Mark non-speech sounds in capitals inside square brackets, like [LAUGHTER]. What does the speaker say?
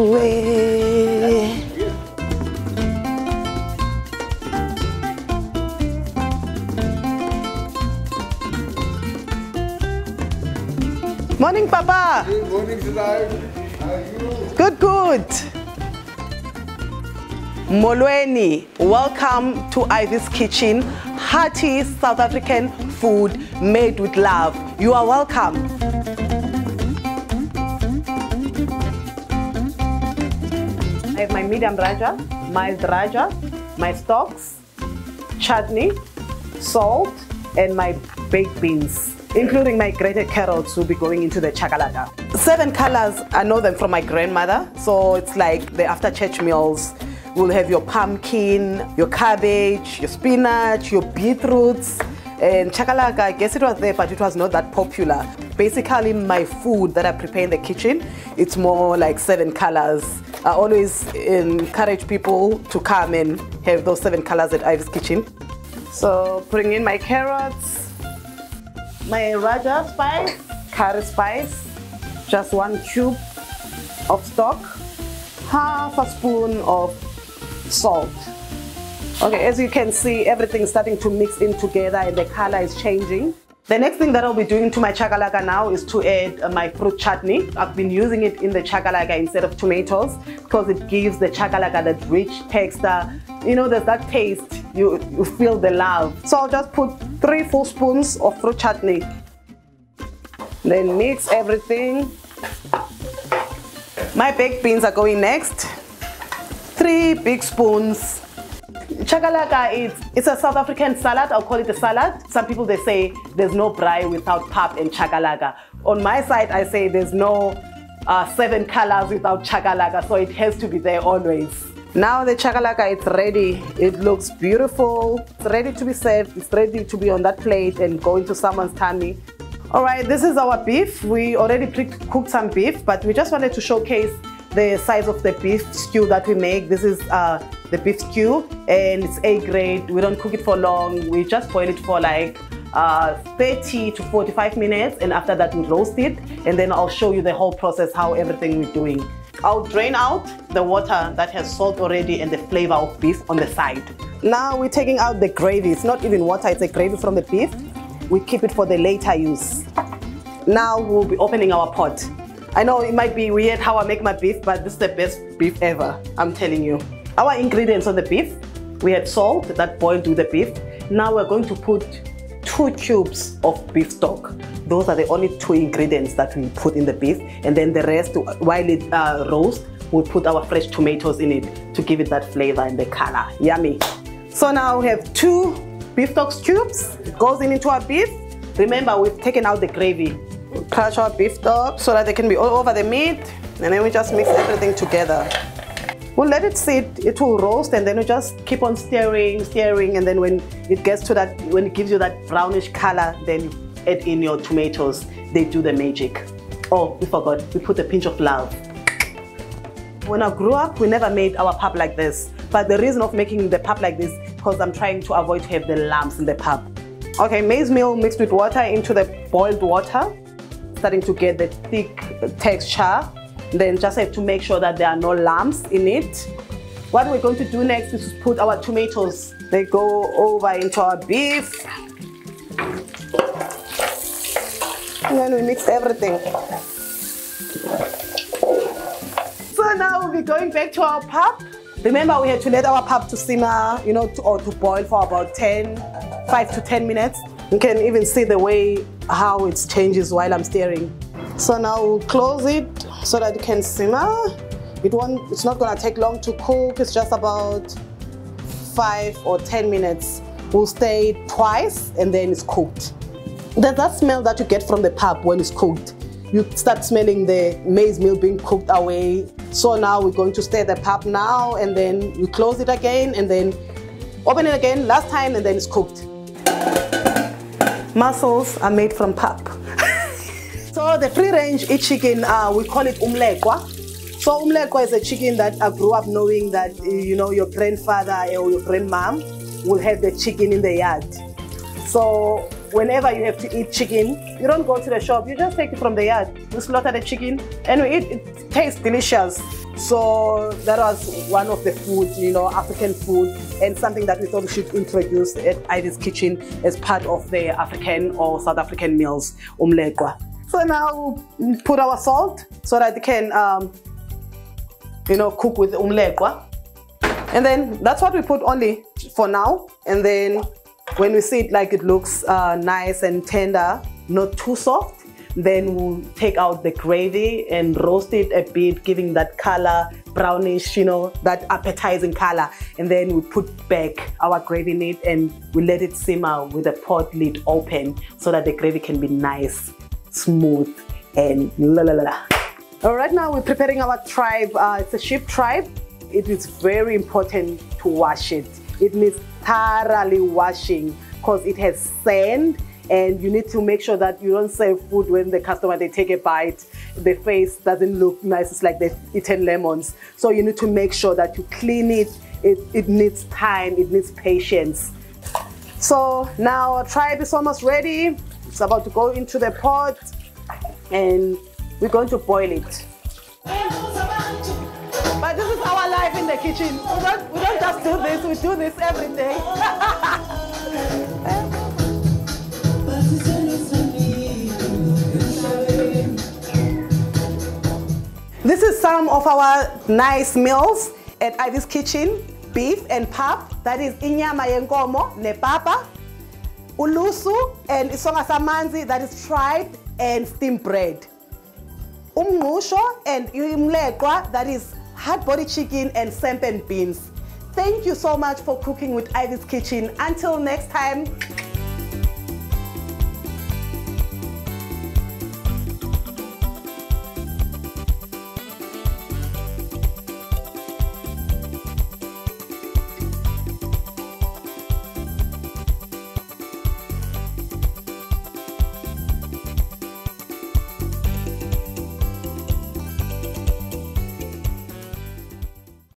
Morning, Papa. Good morning, How are you? Good, good. Molweni, welcome to Ivy's Kitchen, hearty South African food made with love. You are welcome. I have my medium Rajah, my Rajah, my stalks, chutney, salt, and my baked beans, including my grated carrots will be going into the chakalaka. Seven colors, I know them from my grandmother, so it's like the after church meals. We'll have your pumpkin, your cabbage, your spinach, your beetroots, and chakalaka, I guess it was there, but it was not that popular. Basically, my food that I prepare in the kitchen, it's more like seven colors. I always encourage people to come and have those seven colors at Ivy's Kitchen. So putting in my carrots, my Rajah spice, curry spice, just one cube of stock, half a spoon of salt. Okay, as you can see, everything's starting to mix in together and the color is changing. The next thing that I'll be doing to my chakalaka now is to add uh, my fruit chutney. I've been using it in the chakalaka instead of tomatoes because it gives the chakalaka that rich texture. You know, there's that taste, you, you feel the love. So I'll just put three full spoons of fruit chutney. Then mix everything. My baked beans are going next. Three big spoons Chakalaka is it's a South African salad. I'll call it a salad. Some people they say there's no braai without pap and chakalaka. On my side, I say there's no uh, seven colors without chakalaka, so it has to be there always. Now the chakalaka is ready. It looks beautiful. It's ready to be served. It's ready to be on that plate and go into someone's tummy. All right, this is our beef. We already pre-cooked some beef, but we just wanted to showcase the size of the beef stew that we make. This is uh, the beef stew and it's A grade. We don't cook it for long. We just boil it for like uh, 30 to 45 minutes and after that we roast it and then I'll show you the whole process how everything we're doing. I'll drain out the water that has salt already and the flavor of beef on the side. Now we're taking out the gravy. It's not even water, it's a gravy from the beef. We keep it for the later use. Now we'll be opening our pot. I know it might be weird how I make my beef, but this is the best beef ever, I'm telling you. Our ingredients on the beef, we had salt that boiled with the beef. Now we're going to put two cubes of beef stock. Those are the only two ingredients that we put in the beef. And then the rest, while it uh, roasts, we'll put our fresh tomatoes in it to give it that flavor and the color. Yummy. So now we have two beef stock cubes. It goes in into our beef. Remember, we've taken out the gravy crush our beef stock so that they can be all over the meat and then we just mix everything together. We'll let it sit, it will roast and then we just keep on stirring, stirring and then when it gets to that, when it gives you that brownish color, then you add in your tomatoes. They do the magic. Oh, we forgot, we put a pinch of love. When I grew up, we never made our pap like this. But the reason of making the pap like this, because I'm trying to avoid to have the lumps in the pap. Okay, maize meal mixed with water into the boiled water starting to get the thick texture. Then just have to make sure that there are no lumps in it. What we're going to do next is put our tomatoes. They go over into our beef. And then we mix everything. So now we'll be going back to our pap. Remember we had to let our pap to simmer, you know, to, or to boil for about 10, 5 to 10 minutes. You can even see the way how it changes while I'm stirring. So now we'll close it so that it can simmer. Ah. It won't, it's not gonna take long to cook. It's just about five or 10 minutes. We'll stay twice and then it's cooked. There's that smell that you get from the pap when it's cooked. You start smelling the maize meal being cooked away. So now we're going to stir the pap now and then we close it again and then open it again last time and then it's cooked. Mussels are made from pap. So the free range each chicken, uh, we call it umleqwa. So umleqwa is a chicken that I grew up knowing that, you know, your grandfather or your grandmom will have the chicken in the yard. So whenever you have to eat chicken, you don't go to the shop, you just take it from the yard. You slaughter the chicken and we eat, it tastes delicious. So that was one of the food, you know, African food and something that we thought we should introduce at Ivy's Kitchen as part of the African or South African meals, umleqwa. So now put our salt so that it can, um, you know, cook with umleqwa. And then that's what we put only for now. And then when we see it like it looks uh, nice and tender, not too soft, then we'll take out the gravy and roast it a bit, giving that color, brownish, you know, that appetizing color. And then we put back our gravy in it and we let it simmer with the pot lid open so that the gravy can be nice, smooth, and la la la la. All right, now we're preparing our tripe. Uh, it's a sheep tripe. It is very important to wash it. It needs thoroughly washing because it has sand and you need to make sure that you don't serve food when the customer they take a bite the face doesn't look nice it's like they've eaten lemons so you need to make sure that you clean it it, it needs time it needs patience so now our tripe is almost ready it's about to go into the pot and we're going to boil it but this is our life in the kitchen we don't, we don't just do this we do this every day [LAUGHS] This is some of our nice meals at Ivy's Kitchen. Beef and pap, that is inyama yenkomo nepapa. Ulusu and isonga samanzi, that is fried and steamed bread. Umngqusho and imleqwa, that is hard body chicken and samp and beans. Thank you so much for cooking with Ivy's Kitchen. Until next time,